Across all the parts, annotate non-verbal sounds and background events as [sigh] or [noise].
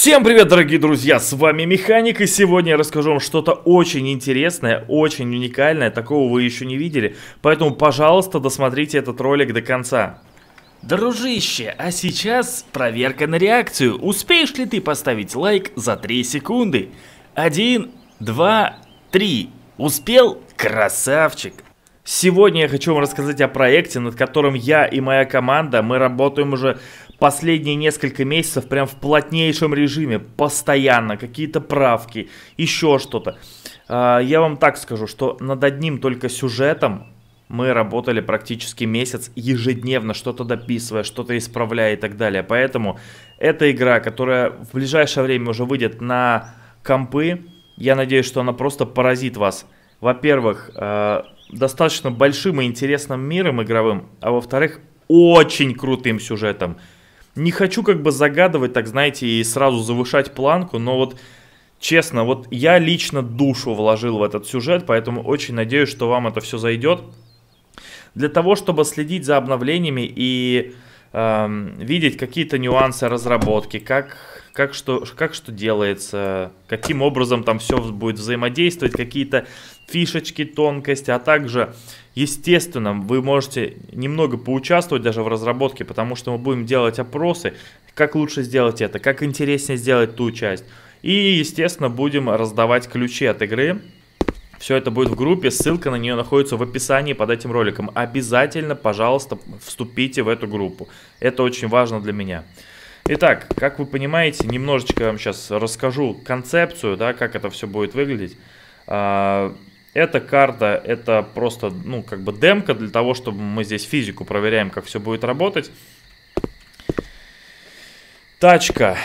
Всем привет, дорогие друзья, с вами Механик, и сегодня я расскажу вам что-то очень интересное, очень уникальное, такого вы еще не видели, поэтому, пожалуйста, досмотрите этот ролик до конца. Дружище, а сейчас проверка на реакцию. Успеешь ли ты поставить лайк за 3 секунды? Один, два, три. Успел? Красавчик! Сегодня я хочу вам рассказать о проекте, над которым я и моя команда, мы работаем уже последние несколько месяцев прям в плотнейшем режиме, постоянно, какие-то правки, еще что-то. А, я вам так скажу, что над одним только сюжетом мы работали практически месяц ежедневно, что-то дописывая, что-то исправляя и так далее. Поэтому эта игра, которая в ближайшее время уже выйдет на компы, я надеюсь, что она просто поразит вас. Во-первых, а, достаточно большим и интересным миром игровым, а во-вторых, очень крутым сюжетом. Не хочу как бы загадывать, так знаете, и сразу завышать планку, но вот честно, вот я лично душу вложил в этот сюжет, поэтому очень надеюсь, что вам это все зайдет. Для того, чтобы следить за обновлениями и э, видеть какие-то нюансы разработки, как, как, что, как что делается, каким образом там все будет взаимодействовать, какие-то фишечки, тонкости, а также, естественно, вы можете немного поучаствовать даже в разработке, потому что мы будем делать опросы, как лучше сделать это, как интереснее сделать ту часть. И, естественно, будем раздавать ключи от игры. Все это будет в группе, ссылка на нее находится в описании под этим роликом. Обязательно, пожалуйста, вступите в эту группу. Это очень важно для меня. Итак, как вы понимаете, немножечко вам сейчас расскажу концепцию, да, как это все будет выглядеть. А, эта карта, это просто, ну, как бы демка для того, чтобы мы здесь физику проверяем, как все будет работать. Тачка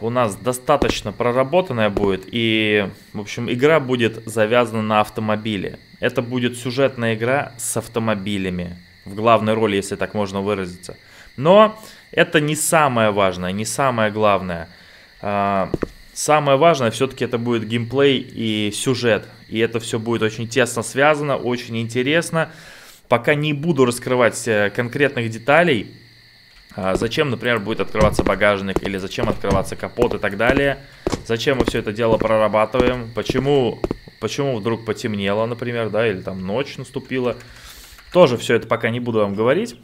у нас достаточно проработанная будет, и, в общем, игра будет завязана на автомобиле. Это будет сюжетная игра с автомобилями, в главной роли, если так можно выразиться. Но это не самое важное, не самое главное. А, Самое важное все-таки это будет геймплей и сюжет. И это все будет очень тесно связано, очень интересно. Пока не буду раскрывать э, конкретных деталей, а, зачем, например, будет открываться багажник или зачем открываться капот и так далее. Зачем мы все это дело прорабатываем, почему, почему вдруг потемнело, например, да, или там ночь наступила. Тоже все это пока не буду вам говорить.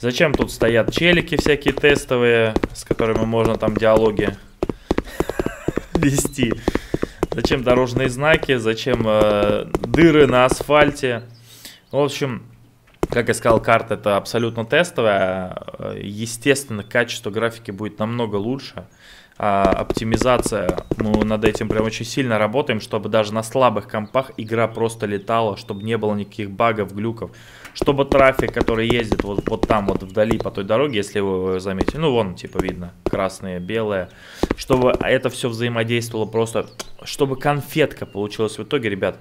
Зачем тут стоят челики всякие тестовые, с которыми можно там диалоги [laughs] вести. Зачем дорожные знаки, зачем э, дыры на асфальте. В общем, как я сказал, карта это абсолютно тестовая. Естественно, качество графики будет намного лучше. А, оптимизация, мы над этим прям очень сильно работаем, чтобы даже на слабых компах игра просто летала, чтобы не было никаких багов, глюков. Чтобы трафик, который ездит вот, вот там вот вдали по той дороге, если вы заметили, ну вон типа видно, красное, белое, чтобы это все взаимодействовало просто, чтобы конфетка получилась в итоге, ребят.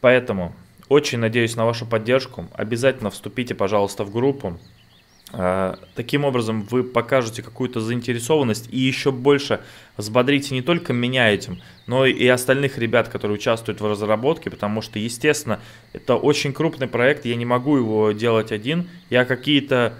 Поэтому очень надеюсь на вашу поддержку. Обязательно вступите, пожалуйста, в группу. А, таким образом, вы покажете какую-то заинтересованность и еще больше взбодрите не только меня этим, но и остальных ребят, которые участвуют в разработке, потому что, естественно, это очень крупный проект, я не могу его делать один. Я какие-то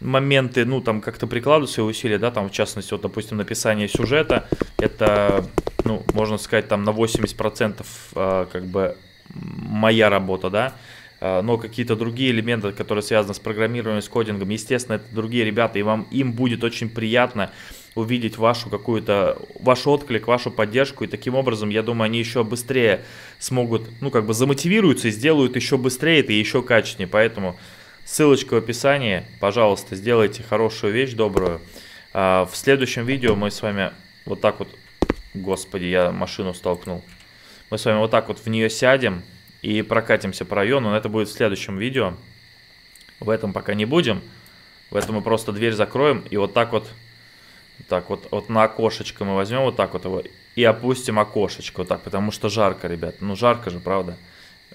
моменты, ну, там, как-то прикладываю свои усилия, да, там, в частности, вот, допустим, написание сюжета, это, ну, можно сказать, там, на 80% а, как бы моя работа, да, но какие-то другие элементы, которые связаны с программированием, с кодингом, естественно, это другие ребята, и вам им будет очень приятно увидеть вашу какую-то, ваш отклик, вашу поддержку, и таким образом, я думаю, они еще быстрее смогут, ну, как бы замотивируются и сделают еще быстрее это и еще качественнее, поэтому ссылочка в описании, пожалуйста, сделайте хорошую вещь, добрую. А, в следующем видео мы с вами вот так вот, господи, я машину столкнул, мы с вами вот так вот в нее сядем, и прокатимся по району, но это будет в следующем видео. В этом пока не будем. В этом мы просто дверь закроем и вот так вот, так вот, вот на окошечко мы возьмем вот так вот его и опустим окошечко вот так, потому что жарко, ребят. Ну жарко же, правда.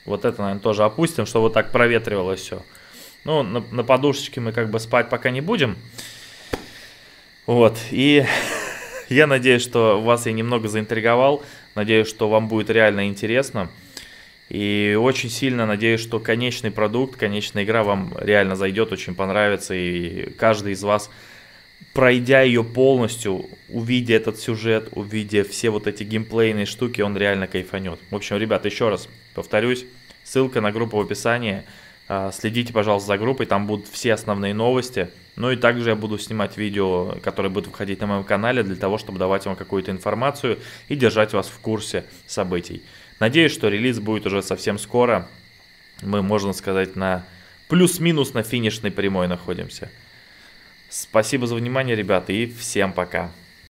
Вот это, наверное, тоже опустим, чтобы вот так проветривалось все. Ну, на, на подушечке мы как бы спать пока не будем. Вот, и [laughs] я надеюсь, что вас я немного заинтриговал. Надеюсь, что вам будет реально интересно. И очень сильно надеюсь, что конечный продукт, конечная игра вам реально зайдет, очень понравится. И каждый из вас пройдя ее полностью, увидя этот сюжет, увидя все вот эти геймплейные штуки, он реально кайфанет. В общем, ребят, еще раз повторюсь, ссылка на группу в описании. А, следите, пожалуйста, за группой, там будут все основные новости. Ну и также я буду снимать видео, которые будут выходить на моем канале, для того, чтобы давать вам какую-то информацию и держать вас в курсе событий. Надеюсь, что релиз будет уже совсем скоро. Мы, можно сказать, на плюс-минус на финишной прямой находимся. Спасибо за внимание, ребята, и всем пока.